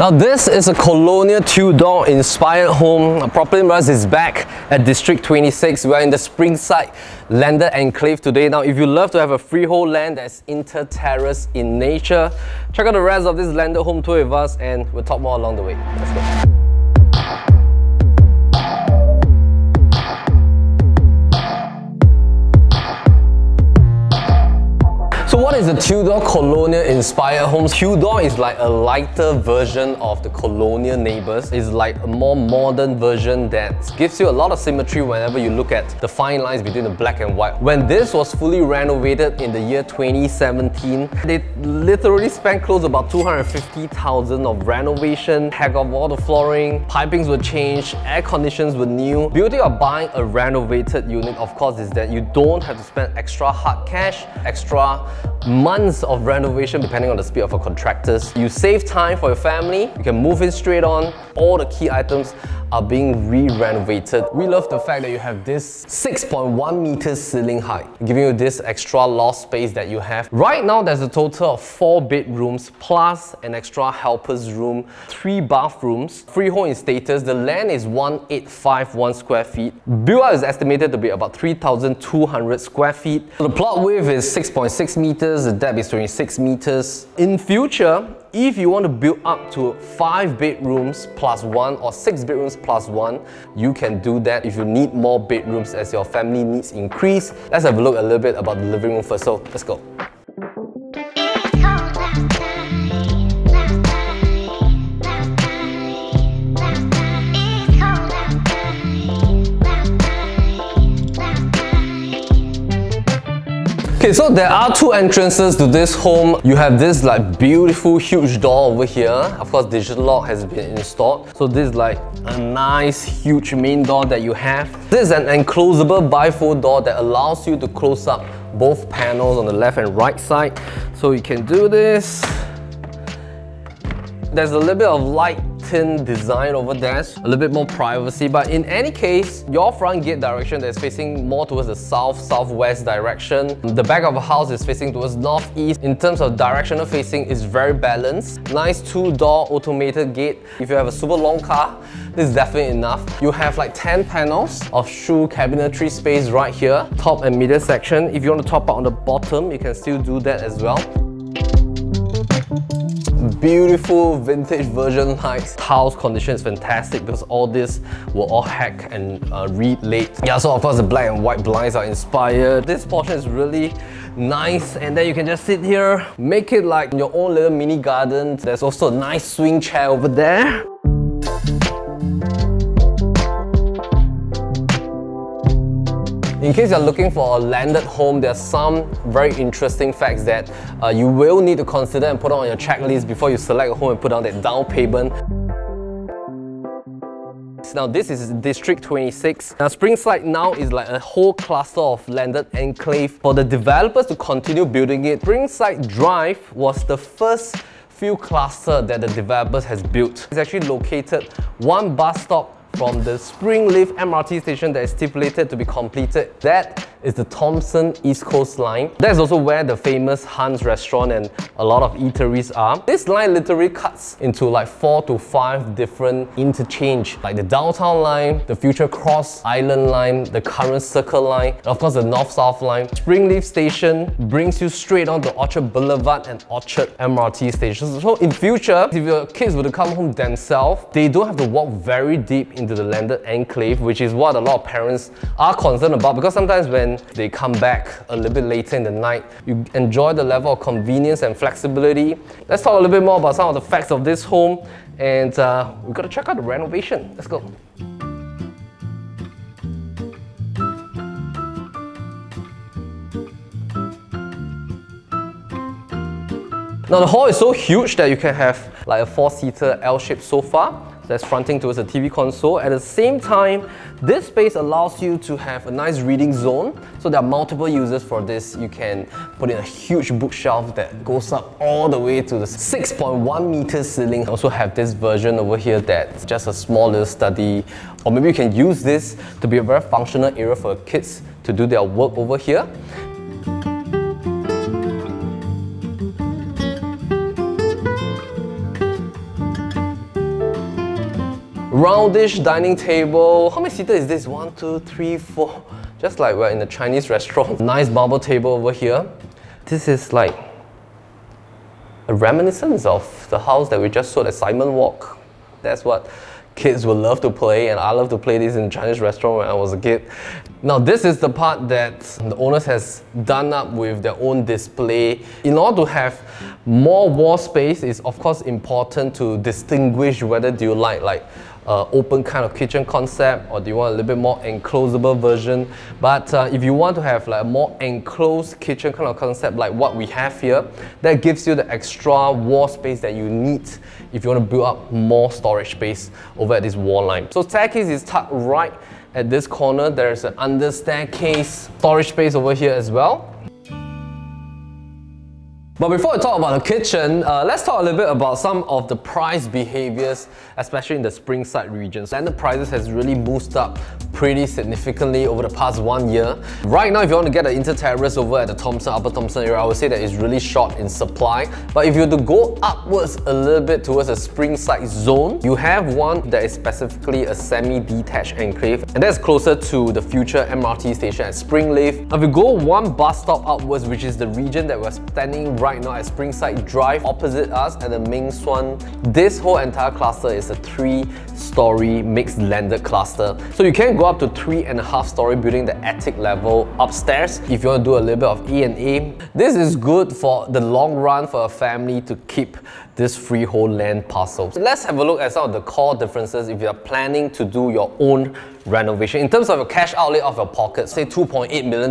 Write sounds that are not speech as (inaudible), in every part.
Now this is a colonial Tudor inspired home. Property Mirage is back at District 26. We are in the Springside Landed Enclave today. Now if you love to have a freehold land that's inter-terrace in nature, check out the rest of this landed home tour with us and we'll talk more along the way. Let's go. What is a Tudor colonial inspired home? Tudor is like a lighter version of the colonial neighbours. It's like a more modern version that gives you a lot of symmetry whenever you look at the fine lines between the black and white. When this was fully renovated in the year 2017, they literally spent close about 250,000 of renovation, heck of all the flooring, pipings were changed, air conditions were new. Beauty of buying a renovated unit, of course, is that you don't have to spend extra hard cash, extra months of renovation depending on the speed of our contractors. You save time for your family, you can move in straight on, all the key items are being re-renovated. We love the fact that you have this 6.1 meters ceiling height, giving you this extra loft space that you have. Right now, there's a total of four bedrooms plus an extra helper's room, three bathrooms, freehold in status. The land is 1851 square feet. Build is estimated to be about 3,200 square feet. The plot width is 6.6 meters, the depth is 26 meters. In future, if you want to build up to five bedrooms plus one or six bedrooms plus one, you can do that if you need more bedrooms as your family needs increase. Let's have a look a little bit about the living room first. So let's go. Okay, so there are two entrances to this home. You have this like beautiful huge door over here. Of course, digital lock has been installed. So this is like a nice huge main door that you have. This is an enclosable bifold door that allows you to close up both panels on the left and right side. So you can do this. There's a little bit of light design over there, a little bit more privacy. But in any case, your front gate direction is facing more towards the south-southwest direction. The back of the house is facing towards northeast. In terms of directional facing, it's very balanced. Nice two-door automated gate. If you have a super long car, this is definitely enough. You have like 10 panels of shoe cabinetry space right here, top and middle section. If you want to top out on the bottom, you can still do that as well beautiful vintage version lights. House condition is fantastic because all this were all hack and uh, late. Yeah, so of course the black and white blinds are inspired. This portion is really nice and then you can just sit here, make it like your own little mini garden. There's also a nice swing chair over there. In case you're looking for a landed home, there are some very interesting facts that uh, you will need to consider and put on your checklist before you select a home and put down that down payment. Now this is District 26. Now Springside now is like a whole cluster of landed enclave for the developers to continue building it. Springside Drive was the first few cluster that the developers has built. It's actually located one bus stop from the Springleaf MRT station that is stipulated to be completed. That is the Thomson East Coast Line. That's also where the famous Hans restaurant and a lot of eateries are. This line literally cuts into like four to five different interchange, like the downtown line, the future Cross Island line, the current Circle line, and of course the North-South line. Springleaf station brings you straight on to Orchard Boulevard and Orchard MRT stations. So in future, if your kids were to come home themselves, they don't have to walk very deep into the landed enclave, which is what a lot of parents are concerned about because sometimes when they come back a little bit later in the night. You enjoy the level of convenience and flexibility. Let's talk a little bit more about some of the facts of this home and uh, we've got to check out the renovation. Let's go. Now the hall is so huge that you can have like a four-seater L-shaped sofa that's fronting towards the TV console. At the same time, this space allows you to have a nice reading zone. So there are multiple uses for this. You can put in a huge bookshelf that goes up all the way to the 6.1 meter ceiling. Also have this version over here that's just a small little study. Or maybe you can use this to be a very functional area for kids to do their work over here. Roundish dining table. How many seater is this? One, two, three, four. Just like we're in a Chinese restaurant. (laughs) Nice marble table over here. This is like a reminiscence of the house that we just saw at Simon Walk. That's what kids would love to play and I love to play this in Chinese restaurant when I was a kid. Now this is the part that the owners has done up with their own display. In order to have more wall space, it's of course important to distinguish whether do you like like uh, open kind of kitchen concept or do you want a little bit more enclosable version? But uh, if you want to have like a more enclosed kitchen kind of concept like what we have here that gives you the extra wall space that you need if you want to build up more storage space over at this wall line. So staircase is tucked right at this corner. There's an under staircase storage space over here as well but before we talk about the kitchen, uh, let's talk a little bit about some of the price behaviors, especially in the Springside region. Standard prices has really boosted up pretty significantly over the past one year. Right now, if you want to get an inter-terrace over at the Thomson, Upper Thomson area, I would say that it's really short in supply. But if you were to go upwards a little bit towards the Springside zone, you have one that is specifically a semi-detached enclave, and that's closer to the future MRT station at Springleaf. If you go one bus stop upwards, which is the region that we're standing right right now at Springside Drive opposite us at the Meng Suan. This whole entire cluster is a three-story mixed landed cluster. So you can go up to three and a half story building the attic level upstairs if you want to do a little bit of A&A. This is good for the long run for a family to keep this freehold land parcel. So let's have a look at some of the core differences if you're planning to do your own renovation. In terms of your cash outlay of your pocket, say $2.8 million,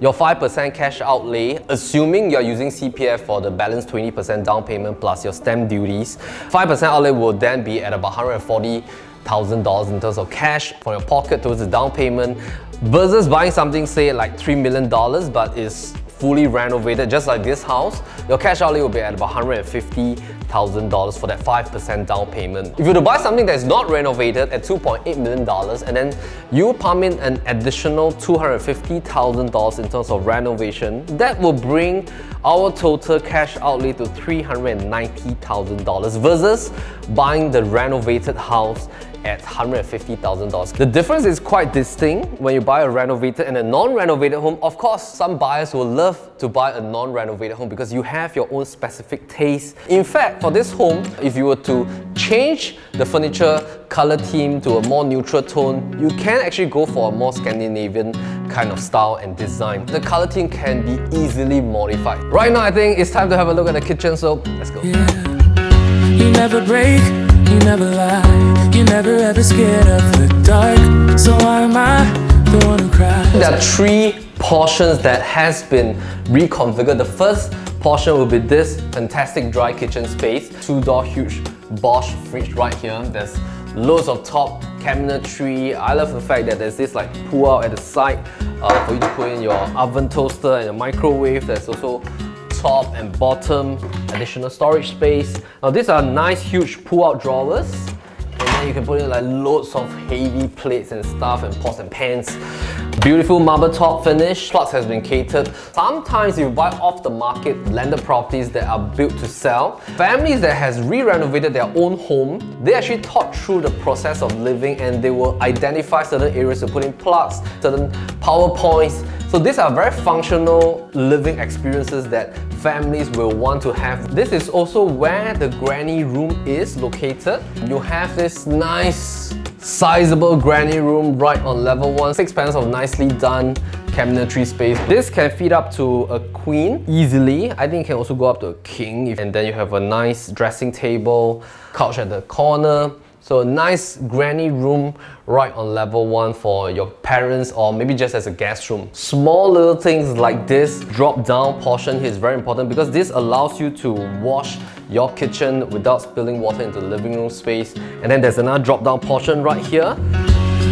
your 5% cash outlay, assuming you're using CPF for the balance 20% down payment plus your stamp duties, 5% outlay will then be at about 140 thousand dollars in terms of cash from your pocket towards the down payment versus buying something say like three million dollars but is fully renovated, just like this house, your cash outlay will be at about $150,000 for that 5% down payment. If you were to buy something that is not renovated at $2.8 million and then you pump in an additional $250,000 in terms of renovation, that will bring our total cash outlay to $390,000 versus buying the renovated house at $150,000. The difference is quite distinct when you buy a renovated and a non-renovated home. Of course, some buyers will love to buy a non-renovated home because you have your own specific taste. In fact, for this home, if you were to change the furniture color theme to a more neutral tone, you can actually go for a more Scandinavian kind of style and design. The color theme can be easily modified. Right now, I think it's time to have a look at the kitchen, so let's go. Yeah. You never lie You're never ever scared of the dark So why am I the one who cries? There are three portions that has been reconfigured. The first portion will be this fantastic dry kitchen space. Two-door huge Bosch fridge right here. There's loads of top cabinetry. I love the fact that there's this like pull out at the side uh, for you to put in your oven toaster and your microwave. There's also top and bottom, additional storage space. Now these are nice huge pull-out drawers. And then you can put in like loads of heavy plates and stuff and pots and pans. Beautiful marble top finish, plus has been catered. Sometimes you buy off the market landed properties that are built to sell. Families that has re-renovated their own home, they actually thought through the process of living and they will identify certain areas to put in plugs, certain power points, so these are very functional living experiences that families will want to have. This is also where the granny room is located. You have this nice sizable granny room right on level 1. Six panels of nicely done cabinetry space. This can fit up to a queen easily. I think it can also go up to a king. And then you have a nice dressing table, couch at the corner, so a nice granny room right on level 1 for your parents or maybe just as a guest room. Small little things like this drop down portion here is very important because this allows you to wash your kitchen without spilling water into the living room space. And then there's another drop down portion right here.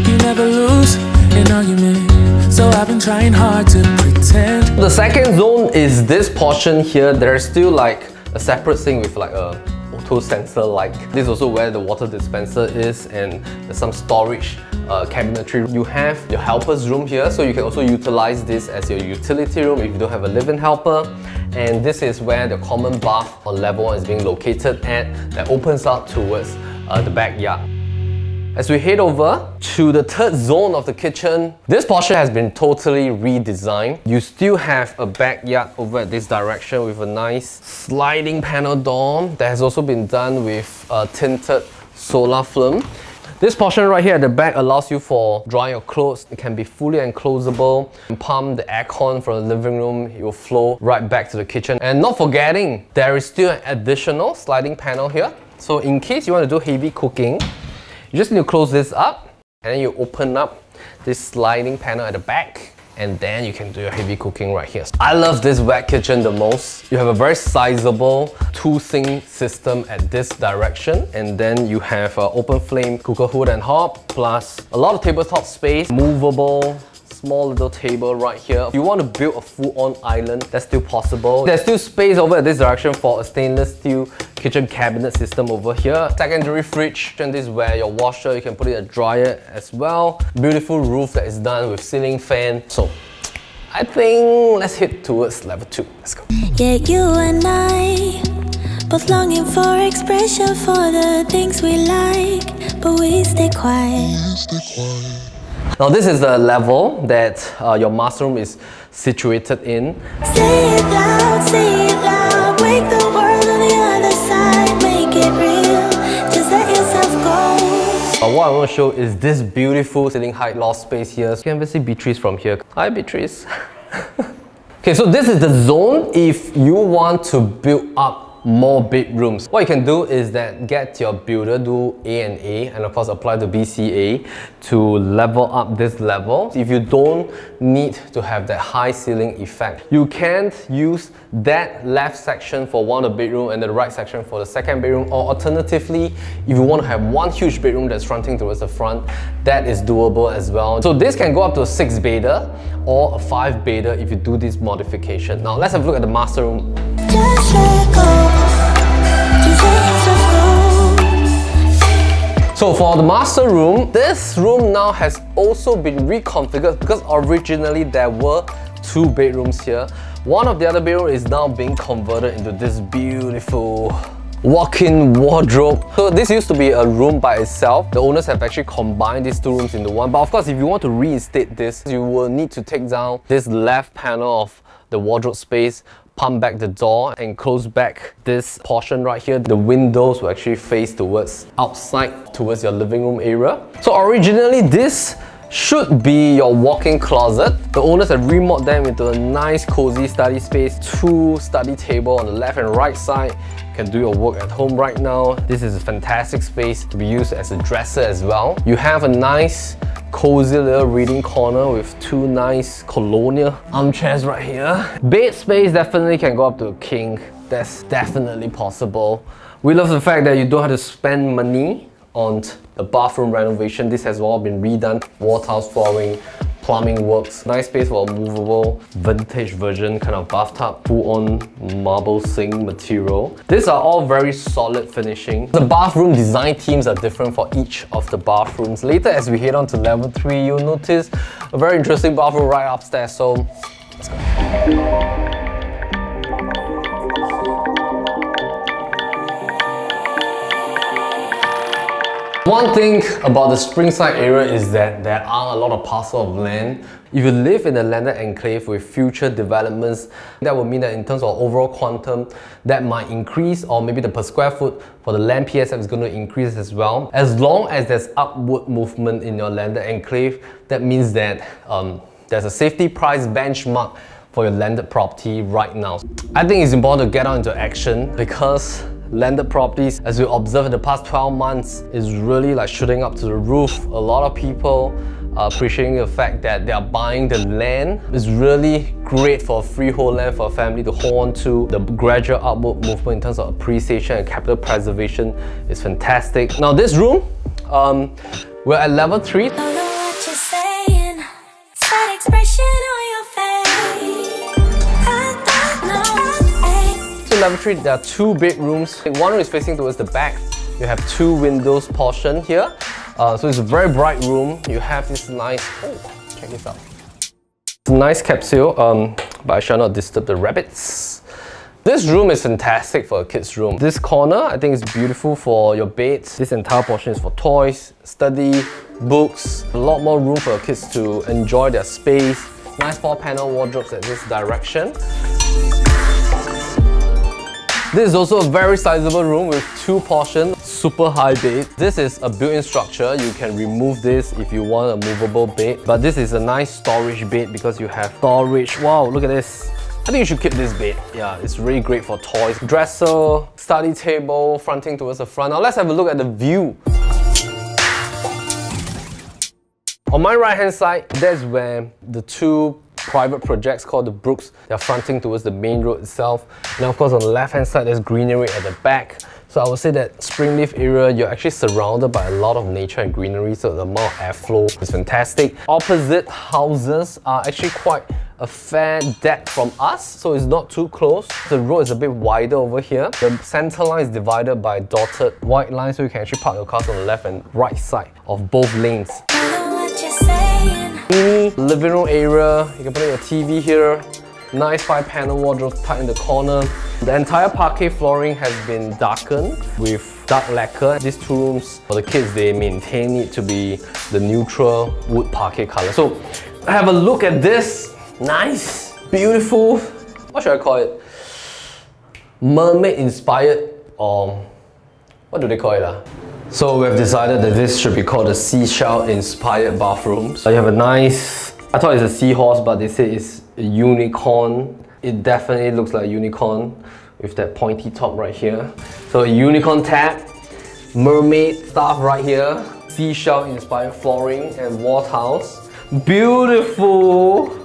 You never lose an argument, so I've been trying hard to pretend. The second zone is this portion here. There's still like a separate thing with like a sensor like. This is also where the water dispenser is and there's some storage uh, cabinetry. You have your helper's room here, so you can also utilize this as your utility room if you don't have a living helper. And this is where the common bath on level 1 is being located at that opens up towards uh, the backyard. As we head over to the third zone of the kitchen, this portion has been totally redesigned. You still have a backyard over at this direction with a nice sliding panel door that has also been done with a tinted solar film. This portion right here at the back allows you for drying your clothes. It can be fully enclosable. Pump the aircon from the living room, it will flow right back to the kitchen. And not forgetting, there is still an additional sliding panel here. So in case you want to do heavy cooking, you just need to close this up and then you open up this sliding panel at the back and then you can do your heavy cooking right here. I love this wet kitchen the most. You have a very sizable two sink system at this direction and then you have an open flame cooker hood and hob plus a lot of tabletop space, movable, small little table right here. If you want to build a full-on island, that's still possible. There's still space over at this direction for a stainless steel kitchen cabinet system over here. Secondary fridge, and this is where your washer, you can put it a dryer as well. Beautiful roof that is done with ceiling fan. So I think let's head towards level 2. Let's go. Yeah, you and I both longing for expression for the things we like, but we stay quiet. Now this is the level that uh, your master room is situated in. Say loud, loud, wake the world on the other side, make it real, just let yourself go. Uh, what I want to show is this beautiful sitting height loft space here. You can see Beatrice from here. Hi Beatrice. (laughs) okay, so this is the zone if you want to build up more bedrooms. What you can do is that get your builder do A and A and of course apply the BCA to level up this level. If you don't need to have that high ceiling effect, you can't use that left section for one of the bedroom and the right section for the second bedroom or alternatively, if you want to have one huge bedroom that's fronting towards the front, that is doable as well. So this can go up to a 6 bedder or a 5 bedder if you do this modification. Now let's have a look at the master room. So for the master room, this room now has also been reconfigured because originally there were two bedrooms here. One of the other bedroom is now being converted into this beautiful walk-in wardrobe. So this used to be a room by itself. The owners have actually combined these two rooms into one. But of course, if you want to reinstate this, you will need to take down this left panel of the wardrobe space, pump back the door and close back this portion right here. The windows will actually face towards outside, towards your living room area. So originally this should be your walk-in closet. The owners have remodeled them into a nice cozy study space, two study table on the left and right side. You can do your work at home right now. This is a fantastic space to be used as a dresser as well. You have a nice cozy little reading corner with two nice colonial armchairs right here. Bed space definitely can go up to a king. That's definitely possible. We love the fact that you don't have to spend money on the bathroom renovation. This has all been redone. Wall tiles, flooring, plumbing works. Nice space for a movable vintage version kind of bathtub. Full-on marble sink material. These are all very solid finishing. The bathroom design themes are different for each of the bathrooms. Later as we head on to level 3, you'll notice a very interesting bathroom right upstairs. So let's go. One thing about the Springside area is that there are a lot of parcels of land. If you live in a landed enclave with future developments, that would mean that in terms of overall quantum, that might increase or maybe the per square foot for the land PSF is going to increase as well. As long as there's upward movement in your landed enclave, that means that um, there's a safety price benchmark for your landed property right now. I think it's important to get on into action because landed properties, as we observed in the past 12 months, is really like shooting up to the roof. A lot of people are appreciating the fact that they are buying the land. It's really great for freehold land for a family to hold on to. The gradual upward movement in terms of appreciation and capital preservation is fantastic. Now this room, um, we're at level 3. 3, there are two bedrooms. One room is facing towards the back. You have two windows portion here. Uh, so it's a very bright room. You have this nice, oh, check this out. Nice capsule, um, but I shall not disturb the rabbits. This room is fantastic for a kid's room. This corner, I think is beautiful for your bed. This entire portion is for toys, study, books. A lot more room for kids to enjoy their space. Nice four panel wardrobes at this direction. This is also a very sizable room with two portions, super high bed. This is a built-in structure. You can remove this if you want a movable bed. But this is a nice storage bed because you have storage. Wow, look at this. I think you should keep this bed. Yeah, it's really great for toys. Dresser, study table, fronting towards the front. Now let's have a look at the view. On my right hand side, that's where the two private projects called the Brooks. They're fronting towards the main road itself. Now, of course on the left hand side there's greenery at the back. So I would say that Springleaf area, you're actually surrounded by a lot of nature and greenery, so the amount of airflow is fantastic. Opposite houses are actually quite a fair depth from us, so it's not too close. The road is a bit wider over here. The center line is divided by dotted white lines, so you can actually park your cars on the left and right side of both lanes. Mini living room area, you can put your TV here. Nice five panel wardrobe tucked in the corner. The entire parquet flooring has been darkened with dark lacquer. These two rooms, for the kids, they maintain it to be the neutral wood parquet color. So have a look at this. Nice, beautiful, what should I call it? Mermaid inspired or what do they call it? Uh? So we've decided that this should be called a seashell inspired bathroom. So you have a nice, I thought it's a seahorse but they say it's a unicorn. It definitely looks like a unicorn with that pointy top right here. So unicorn tap, mermaid stuff right here, seashell inspired flooring and wall tiles. Beautiful!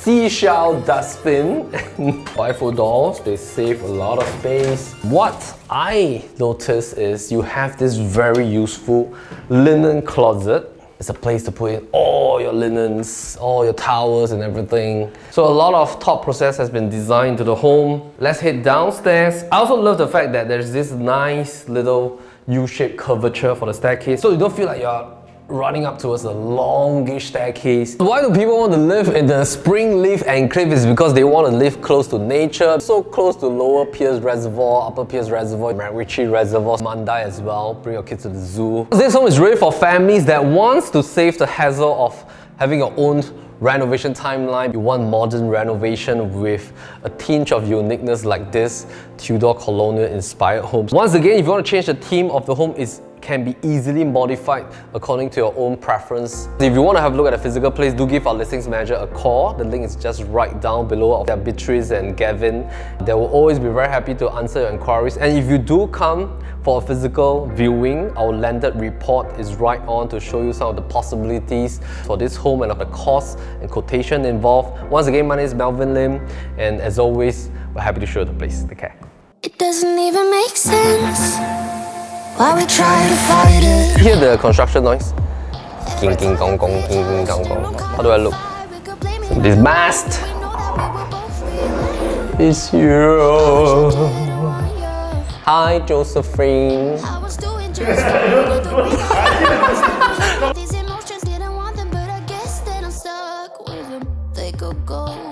Seashell dustbin. (laughs) Waifu dolls, they save a lot of space. What I notice is you have this very useful linen closet. It's a place to put in all your linens, all your towels and everything. So a lot of thought process has been designed to the home. Let's head downstairs. I also love the fact that there's this nice little U-shaped curvature for the staircase. So you don't feel like you're running up towards a longish staircase. Why do people want to live in the Spring Springleaf Enclave is because they want to live close to nature, so close to Lower Peirce Reservoir, Upper Peirce Reservoir, MacRitchie Reservoir, Mandai as well. Bring your kids to the zoo. This home is really for families that wants to save the hassle of having your own renovation timeline. You want modern renovation with a tinge of uniqueness like this Tudor colonial inspired homes. Once again, if you want to change the theme of the home, it's can be easily modified according to your own preference. If you want to have a look at the physical place, do give our listings manager a call. The link is just right down below. They're Beatrice and Gavin. They will always be very happy to answer your inquiries. And if you do come for a physical viewing, our landed report is right on to show you some of the possibilities for this home and of the cost and quotation involved. Once again, my name is Melvin Lim, and as always, we're happy to show you the place. Take care. It doesn't even make sense. While we try to fight it. Hear the construction noise? King king gong gong, king king gong gong. How do I look? This mast It's you. Hi, Josephine. These emotions didn't want them, but I guess with them. They could go.